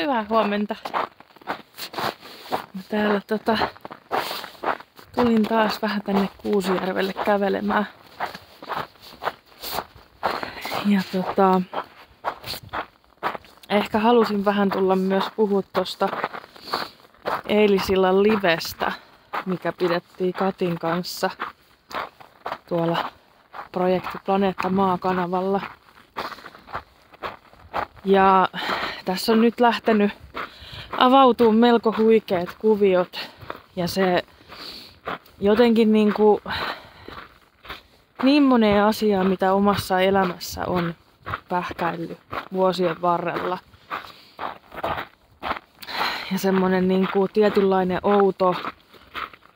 Hyvää huomenta. Täällä tota, tulin taas vähän tänne Kuusijärvelle kävelemään. Ja tota, ehkä halusin vähän tulla myös puhua tuosta eilisillan livestä, mikä pidettiin Katin kanssa tuolla projekti Planeetta Maa-kanavalla. Ja tässä on nyt lähtenyt avautuu melko huikeat kuviot ja se jotenkin niin, kuin, niin moneen asiaan, mitä omassa elämässä on pähkäillyt vuosien varrella. Ja semmonen niin kuin tietynlainen outo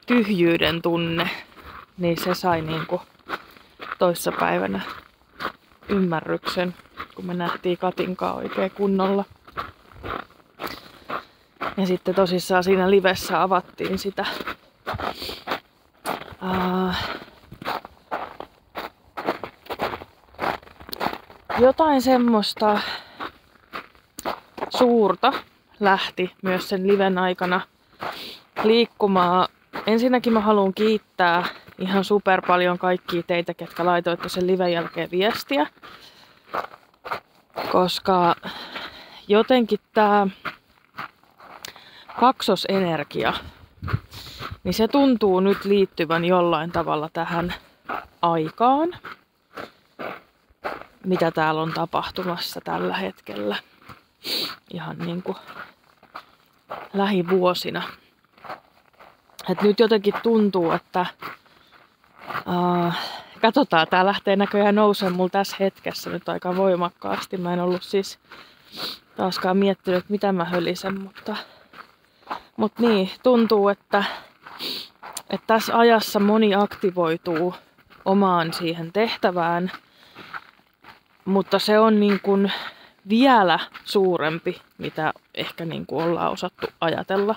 tyhjyyden tunne, niin se sai niin kuin toissapäivänä ymmärryksen, kun me nähtiin Katinkaa oikein kunnolla. Ja sitten tosissaan siinä livessä avattiin sitä uh, jotain semmoista suurta lähti myös sen liven aikana liikkumaan. Ensinnäkin mä haluan kiittää ihan super paljon kaikkia teitä, ketkä laitoitte sen liven jälkeen viestiä. Koska jotenkin tää kaksosenergia, niin se tuntuu nyt liittyvän jollain tavalla tähän aikaan, mitä täällä on tapahtumassa tällä hetkellä. Ihan niin kuin lähivuosina. Et nyt jotenkin tuntuu, että uh, katsotaan, tää lähtee näköjään nousemaan mulla tässä hetkessä nyt aika voimakkaasti. Mä en ollut siis taaskaan miettinyt, mitä mä hölisen, mutta mutta niin, tuntuu, että, että tässä ajassa moni aktivoituu omaan siihen tehtävään, mutta se on niin kuin vielä suurempi, mitä ehkä niin kuin ollaan osattu ajatella.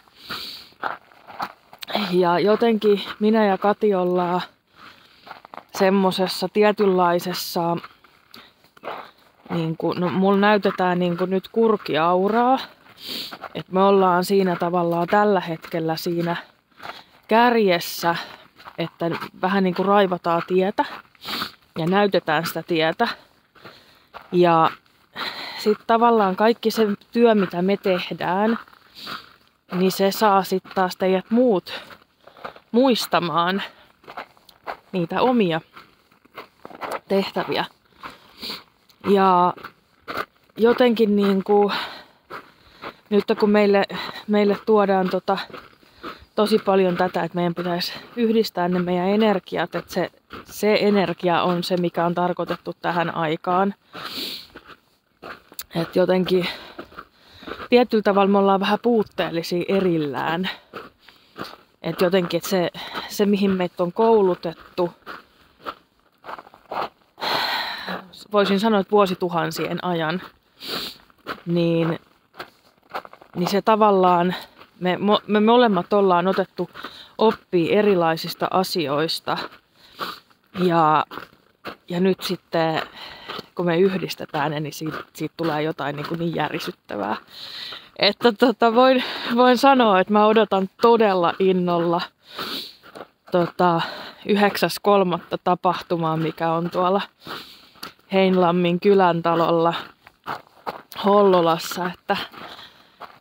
Ja jotenkin minä ja Kati ollaan semmosessa tietynlaisessa, niin kuin, no mulla näytetään niin kuin nyt kurkiauraa, et me ollaan siinä tavallaan tällä hetkellä siinä kärjessä, että vähän niin kuin raivataan tietä ja näytetään sitä tietä. Ja sitten tavallaan kaikki se työ, mitä me tehdään, niin se saa sitten taas teidät muut muistamaan niitä omia tehtäviä. Ja jotenkin niin kuin nyt kun meille, meille tuodaan tota, tosi paljon tätä, että meidän pitäisi yhdistää ne meidän energiat, että se, se energia on se, mikä on tarkoitettu tähän aikaan. Että jotenkin tietyllä tavalla me ollaan vähän puutteellisia erillään. Että jotenkin että se, se, mihin meitä on koulutettu, voisin sanoa, että vuosituhansien ajan, niin niin se tavallaan, me, me molemmat ollaan otettu oppi erilaisista asioista. Ja, ja nyt sitten, kun me yhdistetään ne, niin siitä, siitä tulee jotain niin, kuin niin järisyttävää. Että tota, voin, voin sanoa, että mä odotan todella innolla tota, 9.3. tapahtumaa, mikä on tuolla Heinlammin kylän talolla Hollolassa, että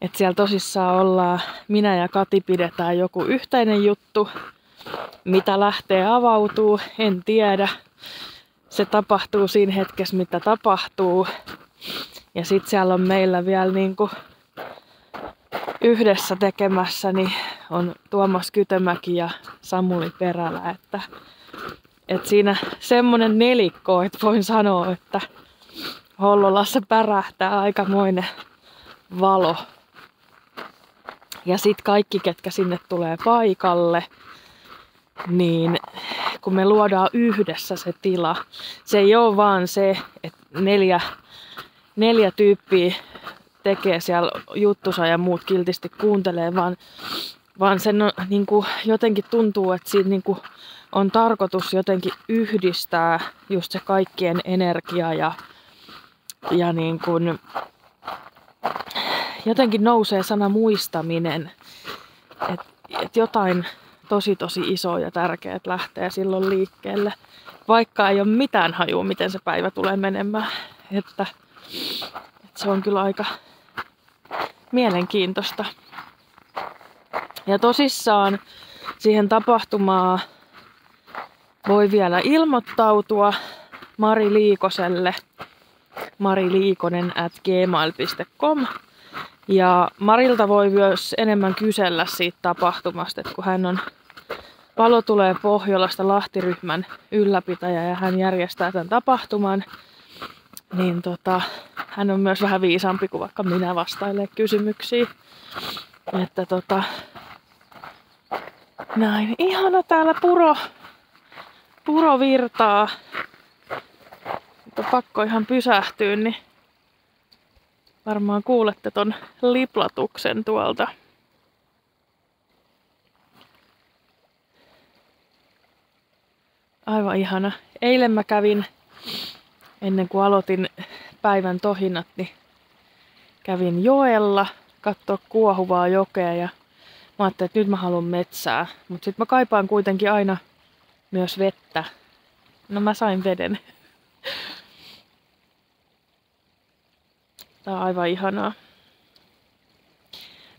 että siellä tosissaan ollaan, minä ja Kati pidetään joku yhteinen juttu. Mitä lähtee avautuu, en tiedä. Se tapahtuu siinä hetkessä, mitä tapahtuu. Ja sitten siellä on meillä vielä niinku yhdessä tekemässä, niin on Tuomas Kytömäki ja Samuli Perälä. Että, et siinä semmonen nelikko, että voin sanoa, että Hollolassa pärähtää aikamoinen valo ja sitten kaikki, ketkä sinne tulee paikalle, niin kun me luodaan yhdessä se tila, se ei ole vaan se, että neljä, neljä tyyppiä tekee siellä juttusa ja muut kiltisti kuuntelee, vaan, vaan sen on, niin kuin, jotenkin tuntuu, että siinä niin kuin, on tarkoitus jotenkin yhdistää just se kaikkien energia ja, ja, niin kuin, jotenkin nousee sana muistaminen. Että et jotain tosi tosi iso ja tärkeää lähtee silloin liikkeelle. Vaikka ei ole mitään hajua, miten se päivä tulee menemään. Että, että se on kyllä aika mielenkiintoista. Ja tosissaan siihen tapahtumaan voi vielä ilmoittautua Mari Liikoselle mariliikonen at gmail.com. Ja Marilta voi myös enemmän kysellä siitä tapahtumasta, että kun hän on Palo tulee Pohjolasta Lahtiryhmän ylläpitäjä ja hän järjestää tämän tapahtuman, niin tota, hän on myös vähän viisampi kuin vaikka minä vastailee kysymyksiin. Että tota, näin. Ihana täällä puro, puro virtaa. Mutta pakko ihan pysähtyä, niin varmaan kuulette ton liplatuksen tuolta. Aivan ihana. Eilen mä kävin, ennen kuin aloitin päivän tohinat, niin kävin joella katsoa kuohuvaa jokea ja mä ajattelin, että nyt mä haluan metsää. Mutta sitten mä kaipaan kuitenkin aina myös vettä. No mä sain veden. Tää on aivan ihanaa.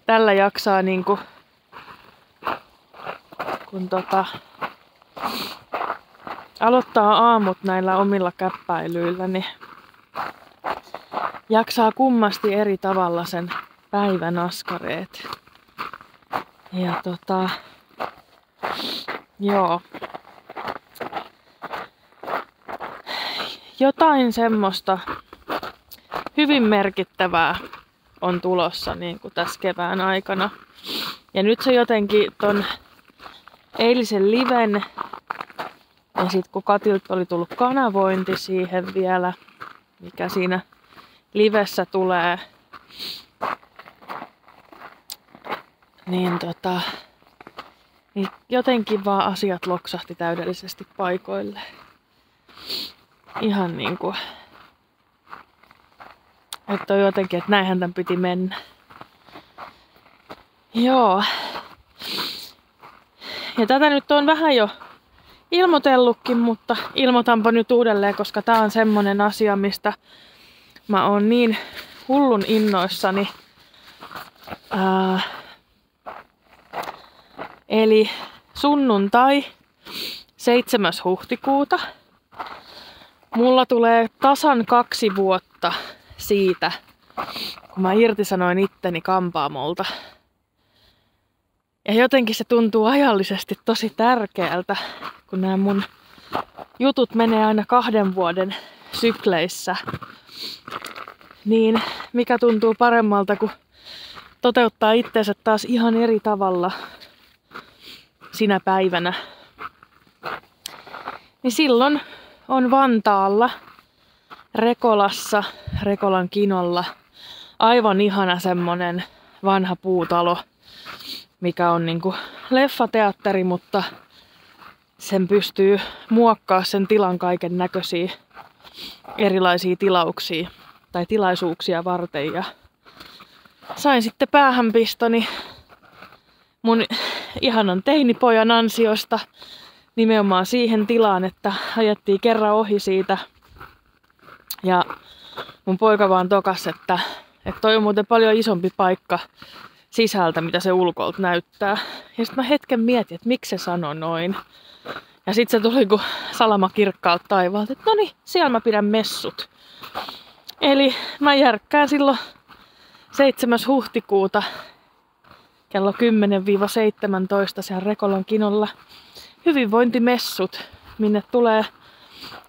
Tällä jaksaa niinku, kun tota, aloittaa aamut näillä omilla käppäilyillä, niin jaksaa kummasti eri tavalla sen päivän askareet. Ja tota, joo. Jotain semmoista hyvin merkittävää on tulossa niin kuin tässä kevään aikana. Ja nyt se jotenkin ton eilisen liven ja sitten kun Katilta oli tullut kanavointi siihen vielä, mikä siinä livessä tulee, niin tota, niin jotenkin vaan asiat loksahti täydellisesti paikoille. Ihan niinku, että on jotenkin, että näinhän tämän piti mennä. Joo. Ja tätä nyt on vähän jo ilmoitellutkin, mutta ilmoitanpa nyt uudelleen, koska tää on semmonen asia, mistä mä oon niin hullun innoissani. Ää, eli sunnuntai 7. huhtikuuta. Mulla tulee tasan kaksi vuotta siitä, kun mä irtisanoin itteni kampaamolta. Ja jotenkin se tuntuu ajallisesti tosi tärkeältä, kun nämä mun jutut menee aina kahden vuoden sykleissä. Niin mikä tuntuu paremmalta, kuin toteuttaa itseensä taas ihan eri tavalla sinä päivänä. Niin silloin on Vantaalla, Rekolassa, Rekolan kinolla, aivan ihana semmonen vanha puutalo, mikä on niinku leffateatteri, mutta sen pystyy muokkaa sen tilan kaiken näköisiä erilaisia tilauksia tai tilaisuuksia varten. Ja sain sitten päähänpistoni mun ihanan teinipojan ansiosta nimenomaan siihen tilaan, että ajettiin kerran ohi siitä. Ja mun poika vaan tokas, että, että toi on muuten paljon isompi paikka sisältä, mitä se ulkolta näyttää. Ja sitten mä hetken mietin, että miksi se sanoi noin. Ja sitten se tuli kuin salama kirkkaalta taivaalta, että no niin, siellä mä pidän messut. Eli mä järkkään silloin 7. huhtikuuta kello 10-17 siellä Rekolan kinolla hyvinvointimessut, minne tulee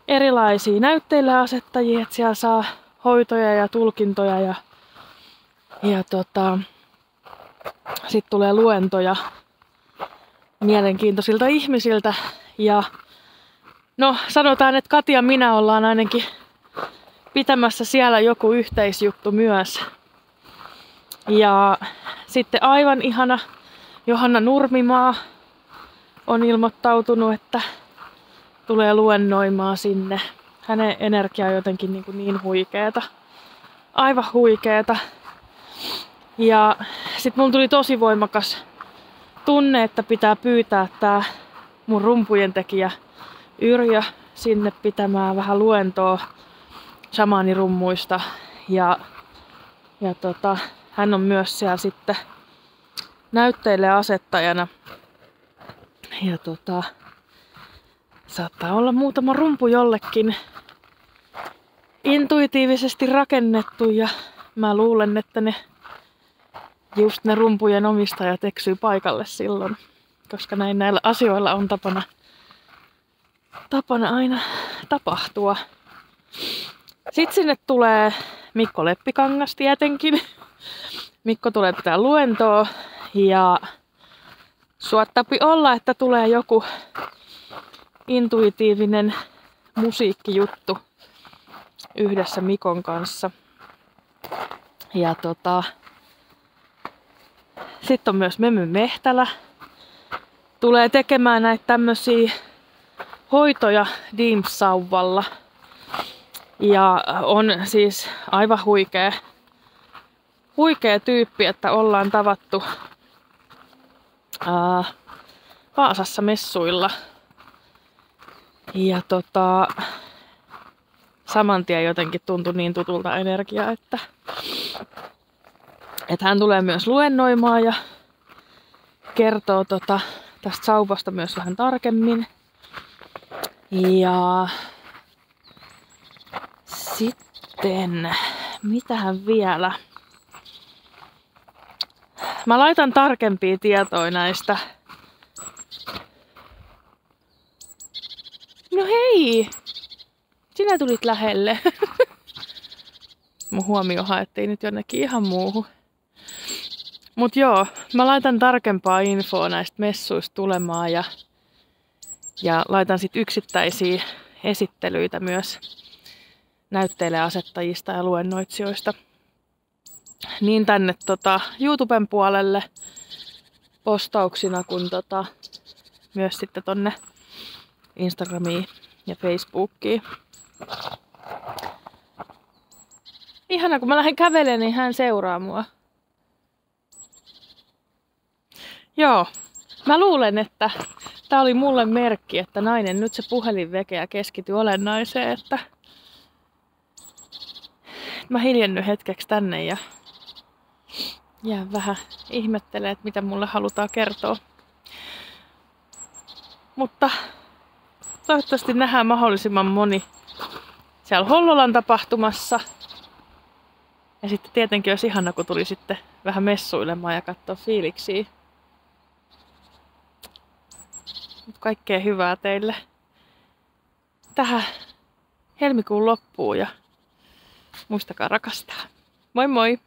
erilaisia näytteilijäasettajia, että siellä saa hoitoja ja tulkintoja ja, ja tota, sitten tulee luentoja mielenkiintoisilta ihmisiltä. Ja no sanotaan, että Katja minä ollaan ainakin pitämässä siellä joku yhteisjuttu myös. Ja sitten aivan ihana Johanna Nurmimaa on ilmoittautunut, että tulee luennoimaan sinne. Hänen energia on jotenkin niin, kuin niin huikeeta. Aivan huikeeta. Ja sit mulla tuli tosi voimakas tunne, että pitää pyytää tää mun rumpujen tekijä Yrjö sinne pitämään vähän luentoa shamaanirummuista. Ja, ja tota, hän on myös siellä sitten näytteille asettajana. Ja tota, saattaa olla muutama rumpu jollekin intuitiivisesti rakennettu ja mä luulen, että ne just ne rumpujen omistajat eksyy paikalle silloin, koska näin näillä asioilla on tapana, tapana aina tapahtua. Sitten sinne tulee Mikko Leppikangas tietenkin. Mikko tulee pitää luentoa ja suottapi olla, että tulee joku intuitiivinen musiikkijuttu yhdessä Mikon kanssa. Ja tota, sitten on myös Memy Mehtälä. Tulee tekemään näitä tämmöisiä hoitoja Deems-sauvalla. Ja on siis aivan huikea, huikea tyyppi, että ollaan tavattu ää, Vaasassa messuilla. Ja tota, saman tien jotenkin tuntui niin tutulta energiaa, että, että hän tulee myös luennoimaan ja kertoo tota, tästä saupasta myös vähän tarkemmin. Ja sitten, mitähän vielä? Mä laitan tarkempia tietoja näistä. No hei! Sinä tulit lähelle. Mun huomio haettiin nyt jonnekin ihan muuhun. Mut joo, mä laitan tarkempaa infoa näistä messuista tulemaan ja, ja laitan sit yksittäisiä esittelyitä myös näytteille asettajista ja luennoitsijoista. Niin tänne tota, YouTuben puolelle postauksina kuin tota, myös sitten tonne Instagramiin ja Facebookiin. Ihana, kun mä lähden kävelemään, niin hän seuraa mua. Joo, mä luulen, että tää oli mulle merkki, että nainen nyt se puhelin veke ja keskity olennaiseen, että mä hiljenny hetkeksi tänne ja jää vähän ihmettelee, että mitä mulle halutaan kertoa. Mutta toivottavasti nähdään mahdollisimman moni siellä Hollolan tapahtumassa. Ja sitten tietenkin olisi ihana, kun tuli sitten vähän messuilemaan ja katsoa fiiliksiä. Kaikkea hyvää teille tähän helmikuun loppuun ja muistakaa rakastaa. Moi moi!